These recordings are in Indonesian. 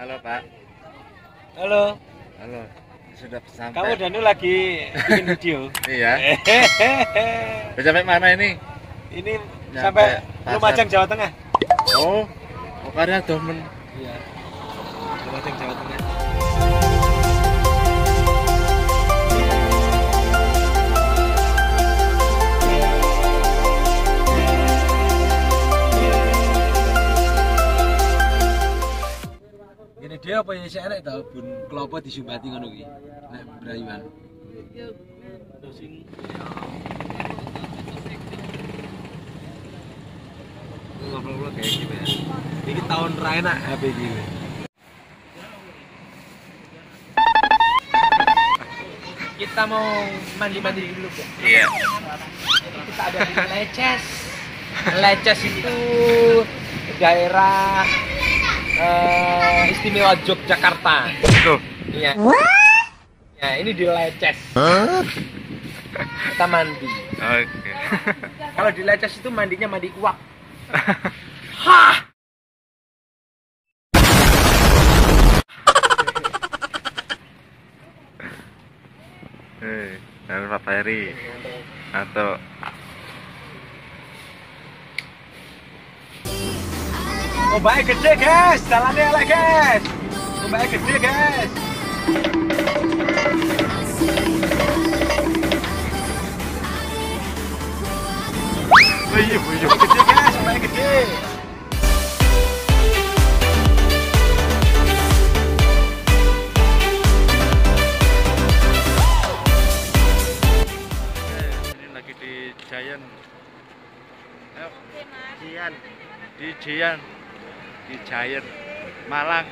Halo Pak. Halo, Halo. Sudah sampai. kamu Danu lagi bikin video. Iya. Udah sampai mana ini? Ini sampai pasar. Lumajang Jawa Tengah. Oh, pokoknya domen. Iya. Lumajang Jawa Tengah. Dia apa ya sih enak tau bun kelopo disumbati ngono ki. Nek berayuan. Ngobrol-ngobrol kayak ya. Ini tahun Raina HP gini. Kita mau mandi-mandi dulu ya. Iya. Kita ada di Leces. Leces itu daerah eh, istimewa Yogyakarta. Tuh. Iya. Ya, ini di Leces. Kita mandi. Oke. Kalau di Leces itu mandinya mandi uap. Hah! Eh, dan Pak Ferry atau Ombaknya gede guys, jalannya elek guys. Ombaknya gede guys. Iya, Bu. Ombaknya gede guys, Giant. Malang.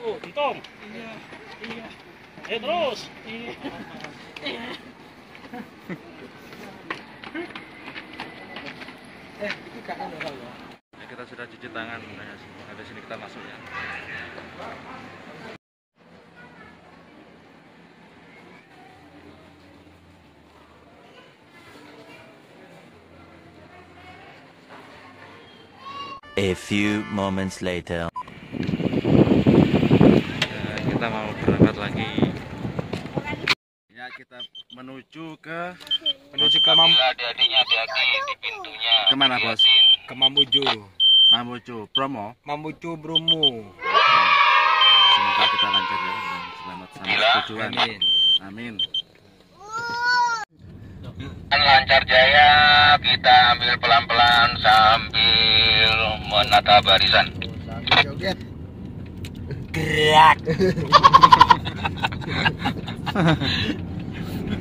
Oh, ditom. Iya. Iya. Eh terus. Iya. Ya. Ya, kita sudah cuci tangan. Nah, habis sini kita masuk ya. A few moments later. Ya, kita mau berangkat lagi. Ya, kita menuju ke Menuju ke Mam adik-adiknya hati-hati di pintunya. ke mana bos? ke Mamuju. Mamuju Promo. Mamuju Bromo. Semoga kita lancar ya dan selamat sampai tujuan. Amin. Amin. Dan lancar jaya, kita ambil pelan-pelan sambil menata barisan. Gerak.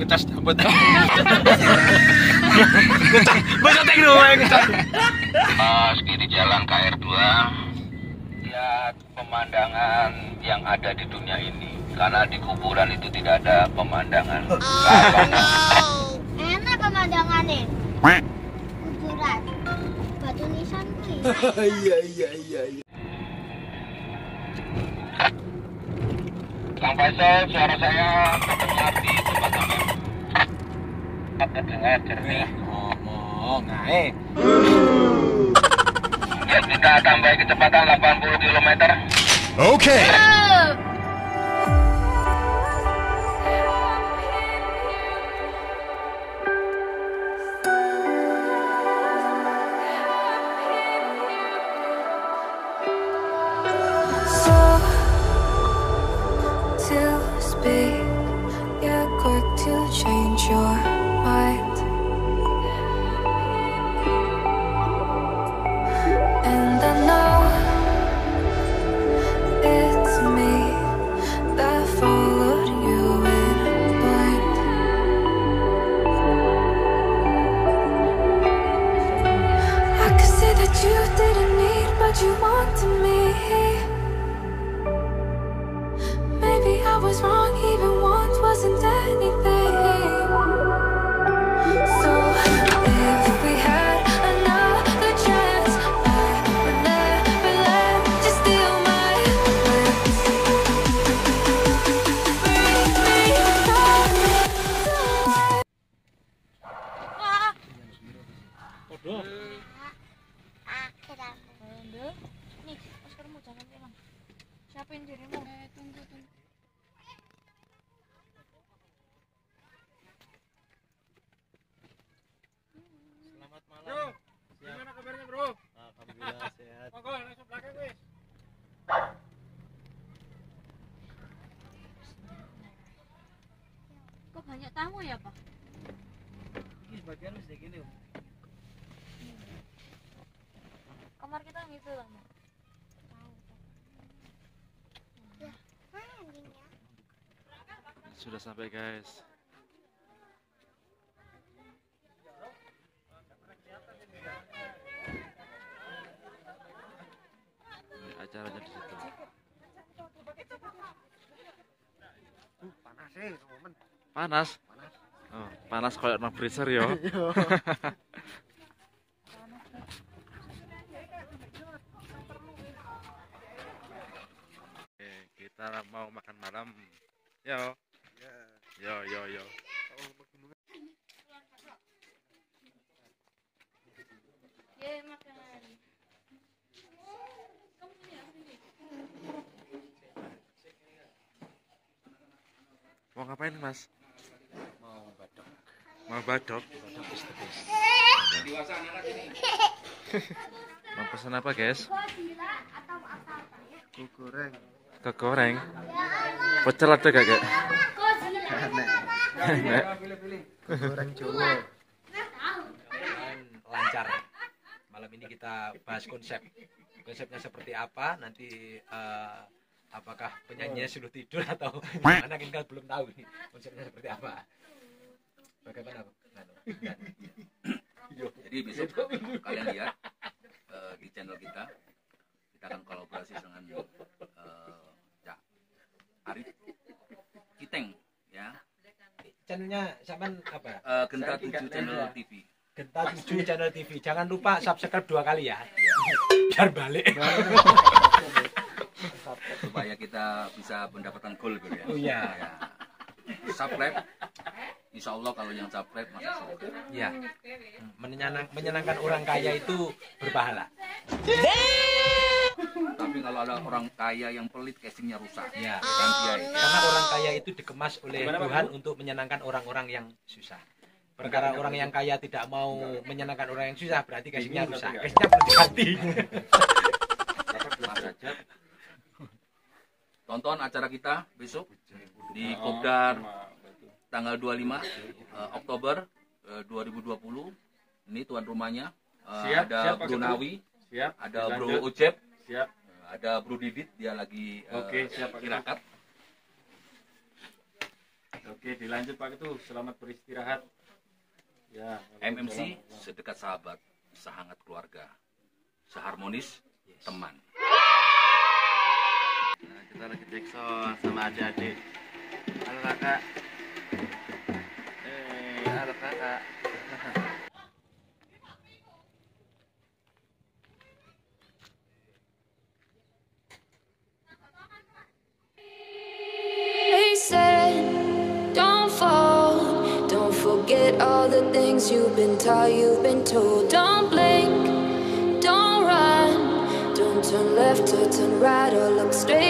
Ngecas dapat. Ngecas. Baca tekno ngecas. Pas kiri jalan KR2, lihat pemandangan yang ada di dunia ini. Karena di kuburan itu tidak ada pemandangan. Enak pemandangannya. Kuburan. Batu nisan. Iya iya iya iya. Bang Faisal, suara saya terdengar di. Terdengar jernih. Ngomong ae. Kita tambah kecepatan 80 km. So Akhir aku. Nih, Oscar. Siapin dirimu. Eh, tunggu, tunggu. Ya pak Ini sebagian mesti gini. Om. kamar kita gitu lah Mbak. Sudah sampai guys. Ini acaranya di situ. Panas sih, teman. Panas. Oh, panas kayak nang freezer yo. Oke, kita mau makan malam. Yo. Yo yo yo. Makan. Mau ngapain, Mas? Mau badok. Mau badok? Badok is the best. Mau pesan apa, guys? Ya? Kue goreng. Kegoreng. Pecel ada gak, Kak? Godzilla. Nek. Kue goreng Jawa. tahu. Dan lancar. Malam ini kita bahas konsep. Konsepnya seperti apa? Nanti eh, apakah penyanyinya sudah tidur atau gimana kita belum tahu ini konsepnya seperti apa. Bagaimana? Nano? Dan- Jadi besok kalian lihat eh, di channel kita, kita akan kolaborasi dengan eh, Cak Arif Kiteng, ya. Channelnya sampean apa? Eh, Genta 7 channel TV. Genta 7 channel TV. Jangan lupa subscribe dua kali ya. Biar balik. supaya kita bisa mendapatkan goal gitu ya. Oh iya. Ya. Subscribe. Insya Allah kalau yang subscribe masuk surga. Ya. Menyenang, menyenangkan orang kaya itu berpahala. Tapi kalau ada orang kaya yang pelit, casingnya rusak. Ya. Kan dia itu. Karena orang kaya itu dikemas oleh Tuhan untuk menyenangkan orang-orang yang susah. Perkara orang yang kaya tidak mau menyenangkan orang yang susah berarti casingnya rusak. Casingnya perlu diganti. Tonton acara kita besok di Kopdar tanggal 25 eh, Oktober eh, 2020. Ini tuan rumahnya. Eh, Siap, ada siap, Bro. Nawi, Siap. ada lanjut. Bro Ucep, Siap. eh, ada Bro Didit, dia lagi eh, Oke, siap, Pak istirahat. Oke, dilanjut Pak itu. Selamat beristirahat. Ya. MMC sedekat sahabat, sehangat keluarga, seharmonis teman. Nah, kita lagi Jackson sama adik-adik. Halo kakak. They said, don't fall. Don't forget all the things you've been taught, you've been told. Don't blink, don't run. Don't turn left or turn right or look straight.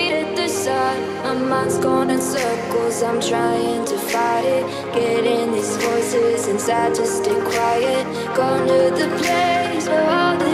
My mind's going in circles, I'm trying to fight it. Getting these voices inside to stay quiet. Going to the place where all this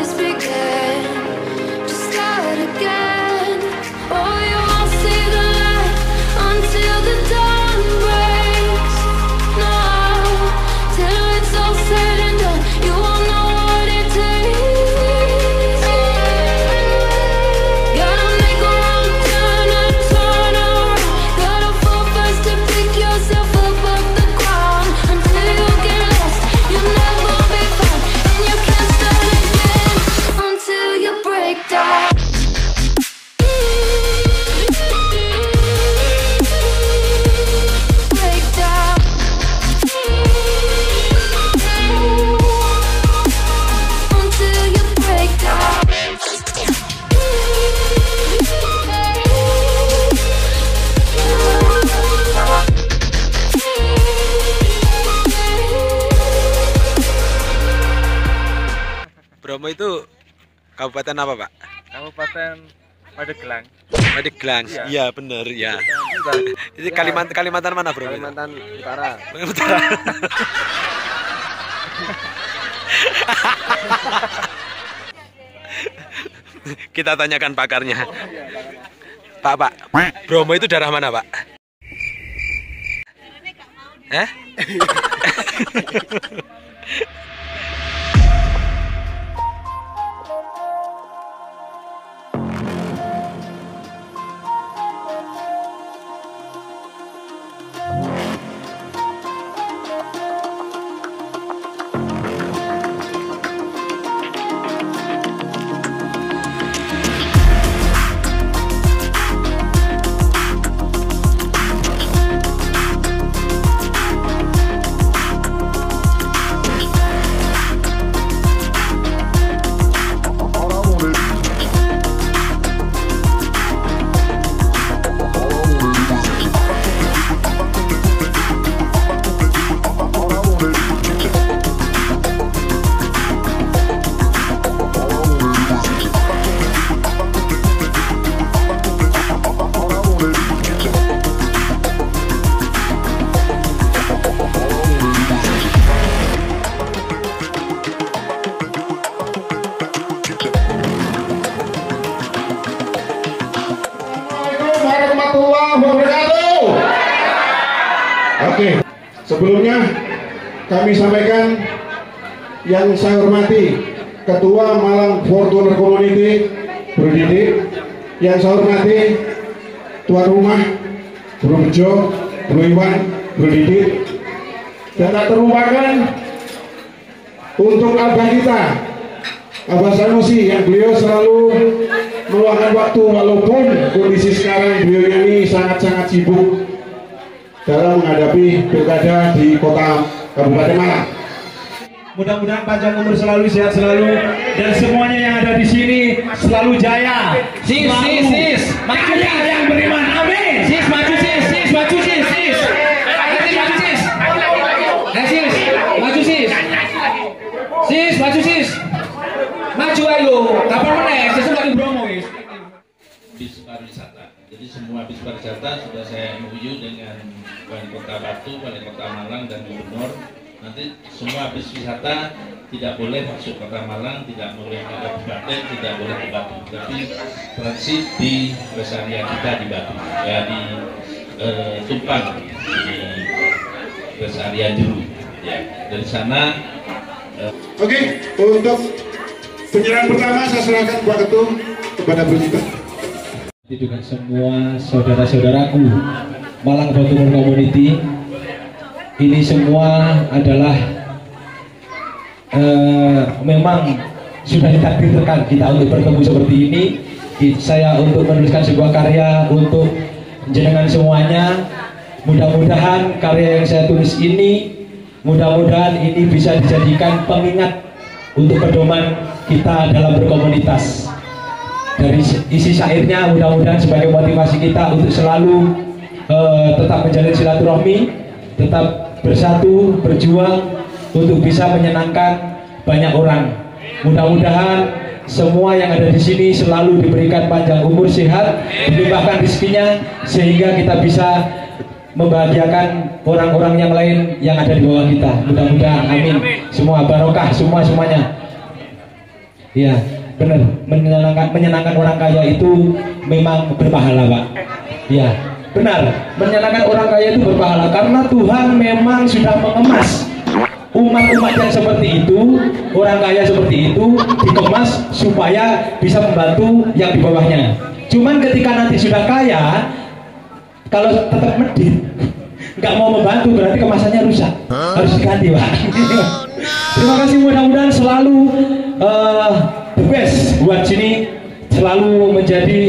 Bromo itu kabupaten apa, Pak? Kabupaten Magelang. Magelang. Iya. Iya, bener ya. Itu Kalimantan Kalimantan mana, Bro? Kalimantan Utara. Utara. Kita tanyakan pakarnya. Pak, Pak. Bromo itu daerah mana, Pak? Eh? sebelumnya kami sampaikan yang saya hormati Ketua Malang Fortuner Community Bro yang saya hormati Tuan Rumah Bro Bejo, Bro Iwan, Bro dan tak terlupakan untuk abah kita Abah Sanusi yang beliau selalu meluangkan waktu walaupun kondisi sekarang beliau ini sangat-sangat sibuk dalam menghadapi pilkada di kota Kabupaten Malang. Mudah-mudahan panjang umur selalu sehat selalu dan semuanya yang ada di sini selalu jaya. Sis, selalu sis, sis. Maju, kaya sis. yang beriman. Amin. Sis, maju sis, sis, maju sis, sis. Sis, maju sis. Eh, sis, maju sis. Sis, maju sis. Maju ayo. Kapan meneh? Sis lagi promo wis. bis pariwisata. Jadi semua bis pariwisata sudah saya MOU dengan wali kota Batu, wali kota Malang dan gubernur. Nanti semua bis wisata tidak boleh masuk kota Malang, tidak boleh ke kabupaten, tidak boleh ke Batu. Tapi transit di rest area kita di Batu, ya di eh, Tumpang, di rest area Juru. Ya, dari sana eh, Oke, untuk penyerahan pertama saya serahkan Pak Ketum kepada Berita. dengan semua saudara-saudaraku Malang Fortuner Community ini semua adalah eh, memang sudah ditakdirkan kita untuk bertemu seperti ini saya untuk menuliskan sebuah karya untuk jenengan semuanya mudah-mudahan karya yang saya tulis ini mudah-mudahan ini bisa dijadikan pengingat untuk pedoman kita dalam berkomunitas dari isi syairnya mudah-mudahan sebagai motivasi kita untuk selalu eh, tetap menjalin silaturahmi, tetap bersatu, berjuang untuk bisa menyenangkan banyak orang. Mudah-mudahan semua yang ada di sini selalu diberikan panjang umur sehat, dilimpahkan rezekinya sehingga kita bisa membahagiakan orang-orang yang lain yang ada di bawah kita. Mudah-mudahan amin. Semua barokah semua semuanya. Iya, benar. Menyenangkan menyenangkan orang kaya itu memang berpahala, Pak. Iya, benar. Menyenangkan orang kaya itu berpahala karena Tuhan memang sudah mengemas umat-umat yang seperti itu, orang kaya seperti itu dikemas supaya bisa membantu yang di bawahnya. Cuman ketika nanti sudah kaya, kalau tetap medit, nggak mau membantu berarti kemasannya rusak, harus diganti, Pak. Terima kasih mudah-mudahan selalu eh, the best buat sini selalu menjadi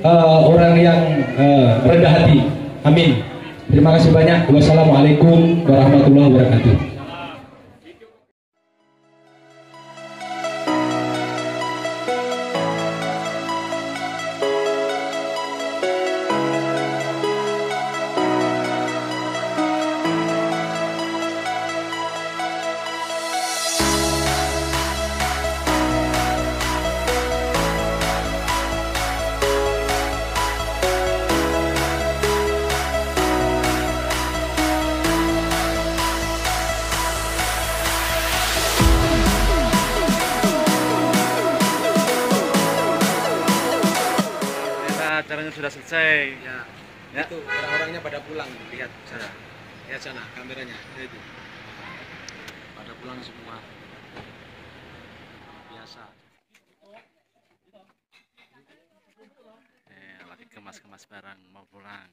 eh, orang yang eh, rendah hati. Amin. Terima kasih banyak. Wassalamualaikum warahmatullahi wabarakatuh. Sudah selesai. Ya. Ya. Itu orang-orangnya pada pulang, lihat sana. Lihat sana kameranya. Ya, itu. Pada pulang semua. Biasa. Eh, lagi kemas-kemas barang mau pulang.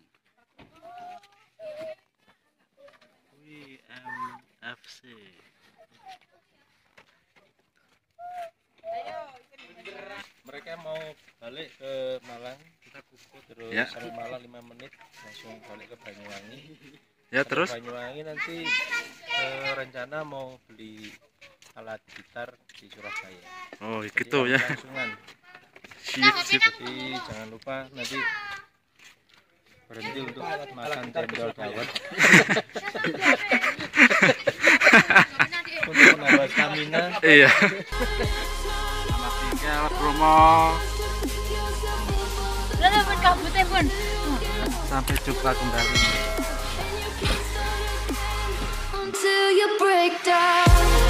WMFC. mereka mau balik ke Malang kita kumpul terus Ya. sampai Malang 5 menit langsung balik ke Banyuwangi Ya, Sampai terus? Banyuwangi nanti eh, rencana mau beli alat gitar di Surabaya Oh, Jadi gitu ya. langsungan Sip, sip. jadi jangan lupa nanti berhenti untuk makan cendol dawet untuk menambah stamina Iya. Selamat tinggal promo. Kabutnya pun. Sampai jumpa kembali. Until you break down